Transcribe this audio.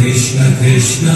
Krishna Krishna